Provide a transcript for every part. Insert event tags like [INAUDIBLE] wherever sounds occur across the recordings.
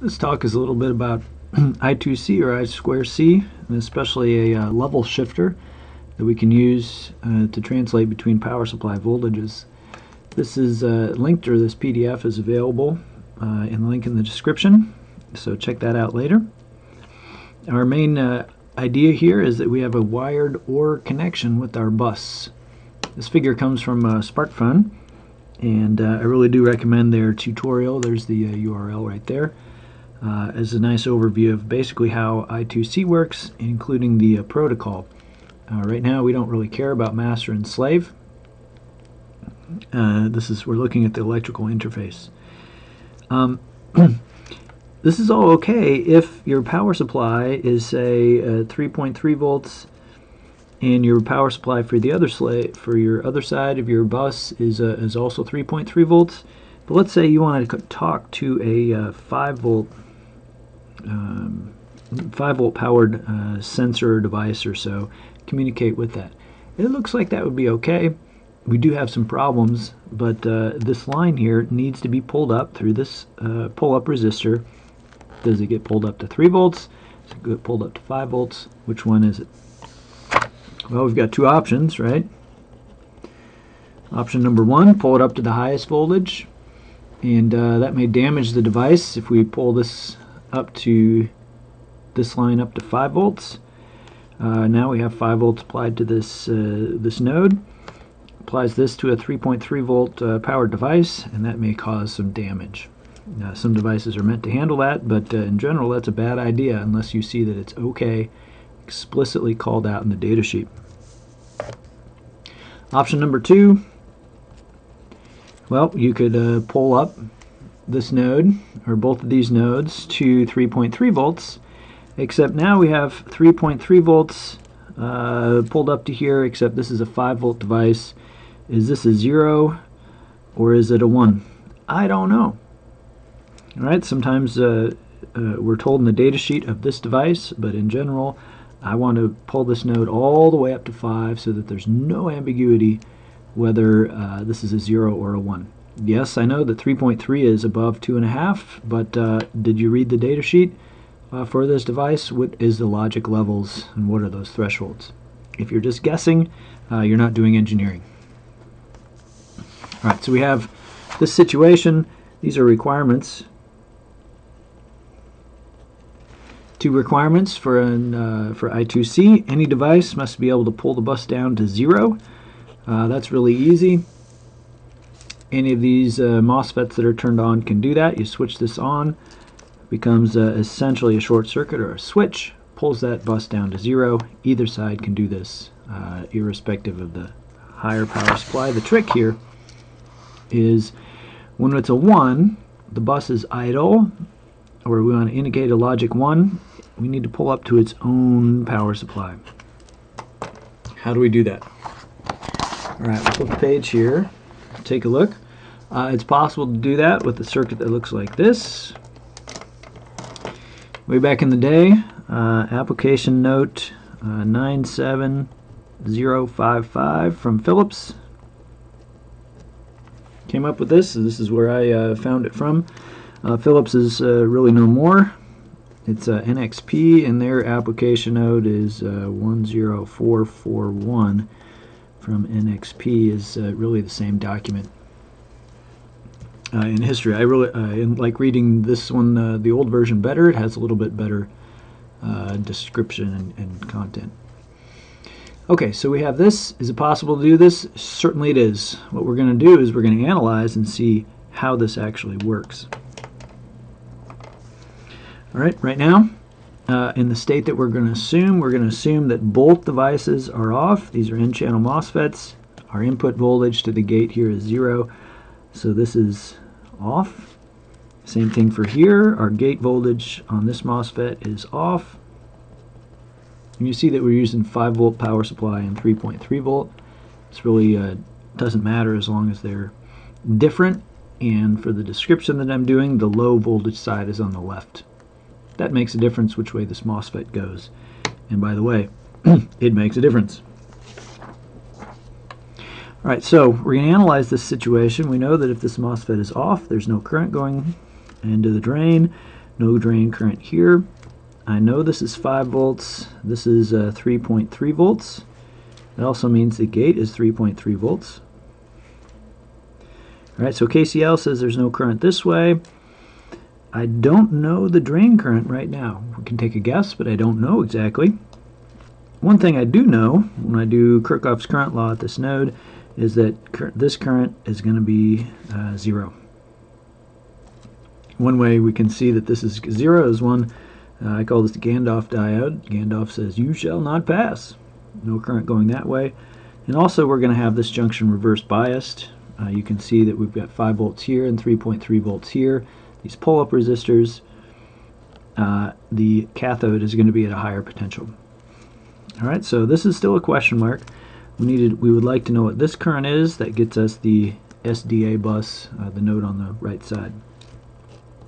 This talk is a little bit about [CLEARS THROAT] I2C or I square C, and especially a uh, level shifter that we can use uh, to translate between power supply voltages. This is uh, linked, or this PDF is available uh, in the link in the description, so check that out later. Our main uh, idea here is that we have a wired OR connection with our bus. This figure comes from uh, SparkFun, and uh, I really do recommend their tutorial. There's the URL right there uh, as a nice overview of basically how I2C works, including the uh, protocol. Uh, right now, we don't really care about master and slave. Uh, this is we're looking at the electrical interface. Um, [CLEARS THROAT] this is all okay if your power supply is say uh, 3.3 volts and your power supply for the other slave for your other side of your bus is uh, is also 3.3 volts but let's say you want to talk to a uh, 5 volt um, 5 volt powered uh, sensor device or so communicate with that. It looks like that would be okay. We do have some problems, but uh, this line here needs to be pulled up through this uh, pull up resistor. Does it get pulled up to 3 volts? Does it get pulled up to 5 volts? Which one is it? Well, we've got two options, right? Option number one, pull it up to the highest voltage, and uh, that may damage the device if we pull this up to this line up to 5 volts. Uh, now we have 5 volts applied to this, uh, this node. Applies this to a 3.3 volt uh, powered device, and that may cause some damage. some devices are meant to handle that, but uh, in general that's a bad idea unless you see that it's okay, explicitly called out in the datasheet. Option number two, well, you could uh, pull up this node, or both of these nodes, to 3.3 volts, except now we have 3.3 volts uh, pulled up to here, except this is a 5 volt device. Is this a 0 or is it a 1? I don't know. Alright, sometimes uh, uh, we're told in the data sheet of this device, but in general, I want to pull this node all the way up to 5 so that there's no ambiguity whether uh, this is a 0 or a 1. Yes, I know that 3.3 is above 2.5, but uh, did you read the data sheet uh, for this device? What is the logic levels and what are those thresholds? If you're just guessing, uh, you're not doing engineering. All right, so we have this situation. These are requirements. Two requirements for an uh, for I2C. Any device must be able to pull the bus down to zero. Uh, that's really easy any of these uh, MOSFETs that are turned on can do that. You switch this on, becomes uh, essentially a short circuit or a switch, pulls that bus down to zero. Either side can do this, uh, irrespective of the higher power supply. The trick here is when it's a 1, the bus is idle, or we want to indicate a logic 1, we need to pull up to its own power supply. How do we do that? All right, we'll flip the page here take a look. Uh, it's possible to do that with a circuit that looks like this. Way back in the day, uh, application note uh, 97055 from Philips came up with this. This is where I uh, found it from. Uh, Philips is uh, really no more. It's NXP, and their application note is 10441 from NXP is uh, really the same document. Uh, in history, I really uh, like reading this one, uh, the old version, better. It has a little bit better uh, description and, and, content. Okay, so we have this. Is it possible to do this? Certainly it is. What we're going to do is we're going to analyze and see how this actually works. All right, right now, uh, in the state that we're going to assume, we're going to assume that both devices are off. These are N-channel MOSFETs. Our input voltage to the gate here is zero, so this is off. Same thing for here. Our gate voltage on this MOSFET is off. And you see that we're using 5 volt power supply and 3.3 volt. This really uh, doesn't matter as long as they're different. And for the description that I'm doing, the low voltage side is on the left that makes a difference which way this MOSFET goes. And by the way, [CLEARS THROAT] it makes a difference. All right, so we're going to analyze this situation. We know that if this MOSFET is off, there's no current going into the drain. no drain current here. I know this is 5 volts. This is uh, 3.3 volts. It also means the gate is 3.3 volts. Alright, so KCL says there's no current this way. I don't know the drain current right now. We can take a guess, but I don't know exactly. One thing I do know when I do Kirchhoff's current law at this node is that cur this current is going to be uh, zero. One way we can see that this is zero is one, uh, I call this the Gandalf diode. Gandalf says, you shall not pass. No current going that way. And also we're going to have this junction reverse biased. Uh, you can see that we've got 5 volts here and 3.3 volts here. These pull-up resistors, uh, the cathode is going to be at a higher potential. All right, so this is still a question mark. We needed, we would like to know what this current is. That gets us the SDA bus, uh, the node on the right side.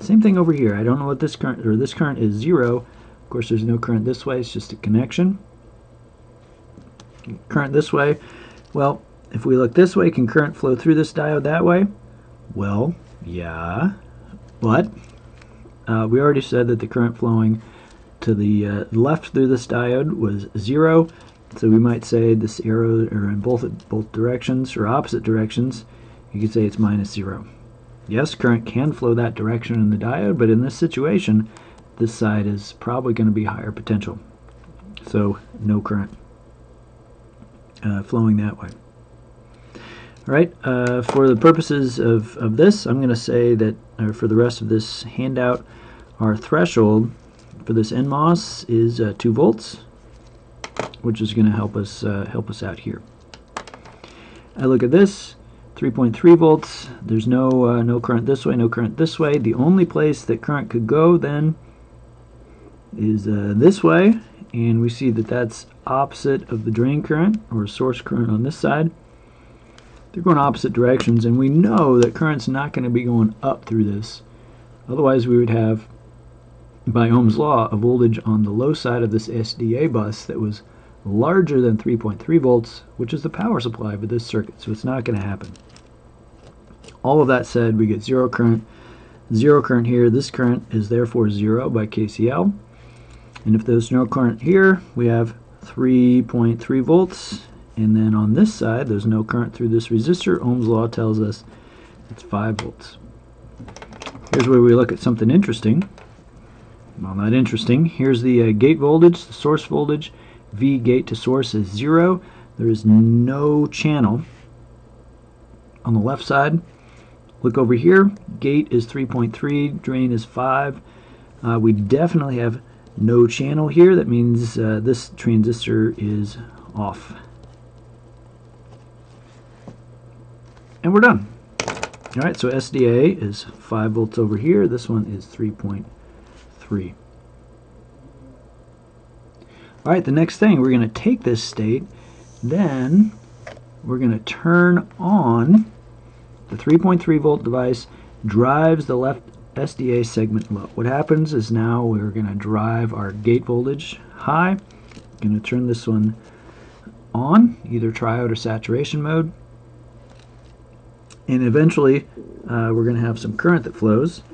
Same thing over here. I don't know what this current, or this current is zero. Of course, there's no current this way. It's just a connection. Current this way. Well, if we look this way, can current flow through this diode that way? Well, yeah. But uh, we already said that the current flowing to the uh, left through this diode was zero. So we might say this arrow are in both both directions or opposite directions. You could say it's minus zero. Yes, current can flow that direction in the diode, but in this situation, this side is probably going to be higher potential. So no current uh, flowing that way. All right, uh, for the purposes of, of this, I'm going to say that uh, for the rest of this handout, our threshold for this NMOS is uh, 2 volts, which is going to help us uh, help us out here. I look at this, 3.3 volts. There's no uh, no current this way, no current this way. The only place that current could go then is uh, this way, and we see that that's opposite of the drain current or source current on this side. They're going opposite directions, and we know that current's not going to be going up through this. Otherwise, we would have by Ohm's law, a voltage on the low side of this SDA bus that was larger than 3.3 volts, which is the power supply for this circuit, so it's not going to happen. All of that said, we get zero current. Zero current here. This current is therefore zero by KCL. And if there's no current here, we have 3.3 volts. And then on this side, there's no current through this resistor. Ohm's law tells us it's 5 volts. Here's where we look at something interesting. Well, not interesting. Here's the uh, gate voltage, the source voltage. V gate to source is 0. There is no channel on the left side. Look over here. Gate is 3.3, drain is 5. Uh, we definitely have no channel here. That means uh, this transistor is off. And we're done. All right, so SDA is 5 volts over here. This one is 3.3. All right, the next thing, we're going to take this state, then we're going to turn on the 3.3 volt device, drives the left SDA segment low. What happens is now we're going to drive our gate voltage high. Going to turn this one on, either triode or saturation mode. And eventually, uh, we're going to have some current that flows.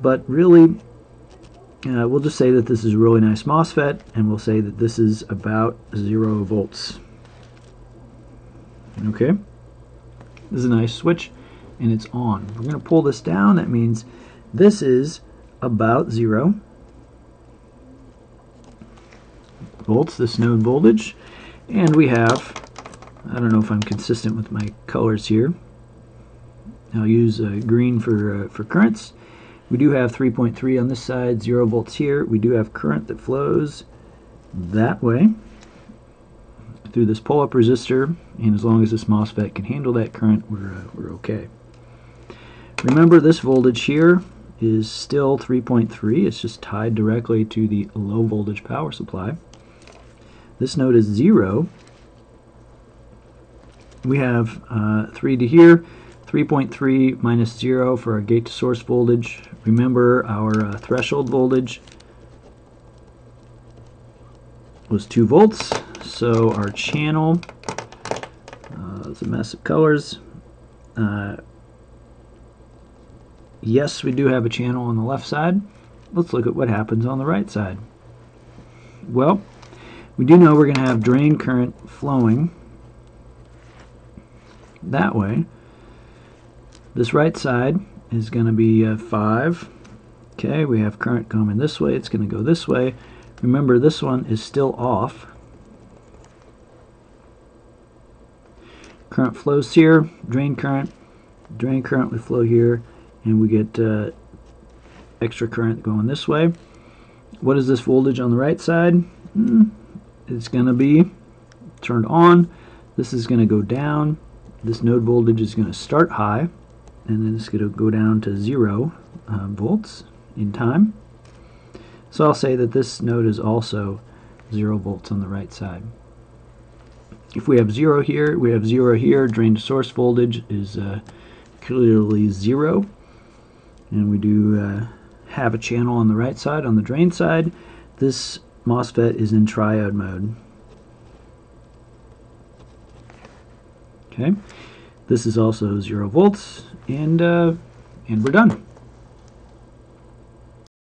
But really, uh, we'll just say that this is a really nice MOSFET, and we'll say that this is about zero volts. Okay, this is a nice switch, and it's on. We're going to pull this down. That means this is about zero volts, this node voltage, and we have, I don't know if I'm consistent with my colors here. I'll use uh, green for, uh, for currents. We do have 3.3 on this side, 0 volts here. We do have current that flows that way through this pull-up resistor, and as long as this MOSFET can handle that current, we're, uh, we're okay. Remember, this voltage here is still 3.3. It's just tied directly to the low voltage power supply. This node is 0. We have uh, 3 to here. 3.3 minus 0 for our gate to source voltage. Remember our uh, threshold voltage was 2 volts, so our channel, uh, it's a mess of colors. Uh, yes, we do have a channel on the left side. let's look at what happens on the right side. Well, we do know we're going to have drain current flowing that way. This right side is going to be uh, 5. Okay, we have current coming this way. It's going to go this way. Remember, this one is still off. Current flows here, drain current, drain current would flow here, and we get uh, extra current going this way. What is this voltage on the right side? Mm, it's going to be turned on. This is going to go down. This node voltage is going to start high, and then it's going to go down to zero uh, volts in time. So I'll say that this node is also zero volts on the right side. If we have zero here, we have zero here, drain to source voltage is uh, clearly zero. And we do uh, have a channel on the right side, on the drain side. This MOSFET is in triode mode. Okay, this is also zero volts, and uh, and we're done.